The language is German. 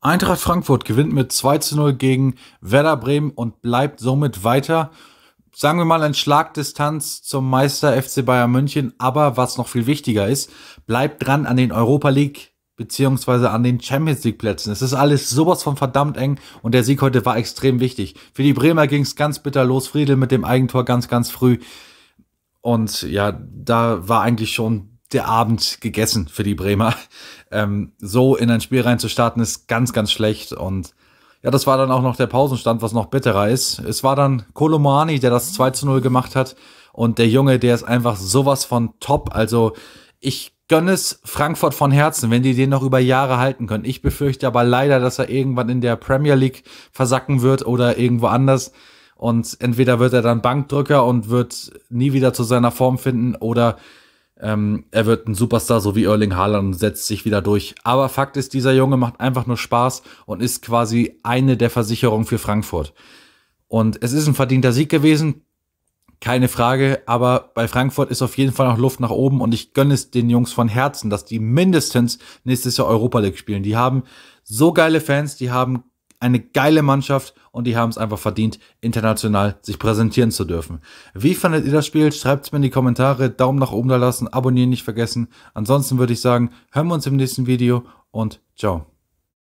Eintracht Frankfurt gewinnt mit 2 zu 0 gegen Werder Bremen und bleibt somit weiter. Sagen wir mal in Schlagdistanz zum Meister FC Bayern München, aber was noch viel wichtiger ist, bleibt dran an den Europa League beziehungsweise an den Champions League Plätzen. Es ist alles sowas von verdammt eng und der Sieg heute war extrem wichtig. Für die Bremer ging es ganz bitter los. Friedel mit dem Eigentor ganz, ganz früh. Und ja, da war eigentlich schon der Abend gegessen für die Bremer. Ähm, so in ein Spiel reinzustarten ist ganz, ganz schlecht. Und ja, das war dann auch noch der Pausenstand, was noch bitterer ist. Es war dann Kolomani, der das 2 zu 0 gemacht hat. Und der Junge, der ist einfach sowas von top. Also ich gönne es Frankfurt von Herzen, wenn die den noch über Jahre halten können. Ich befürchte aber leider, dass er irgendwann in der Premier League versacken wird oder irgendwo anders. Und entweder wird er dann Bankdrücker und wird nie wieder zu seiner Form finden oder ähm, er wird ein Superstar, so wie Erling Haaland und setzt sich wieder durch. Aber Fakt ist, dieser Junge macht einfach nur Spaß und ist quasi eine der Versicherungen für Frankfurt. Und es ist ein verdienter Sieg gewesen, keine Frage, aber bei Frankfurt ist auf jeden Fall noch Luft nach oben und ich gönne es den Jungs von Herzen, dass die mindestens nächstes Jahr Europa League spielen. Die haben so geile Fans, die haben eine geile Mannschaft und die haben es einfach verdient, international sich präsentieren zu dürfen. Wie fandet ihr das Spiel? Schreibt es mir in die Kommentare, Daumen nach oben da lassen, abonnieren nicht vergessen. Ansonsten würde ich sagen, hören wir uns im nächsten Video und ciao.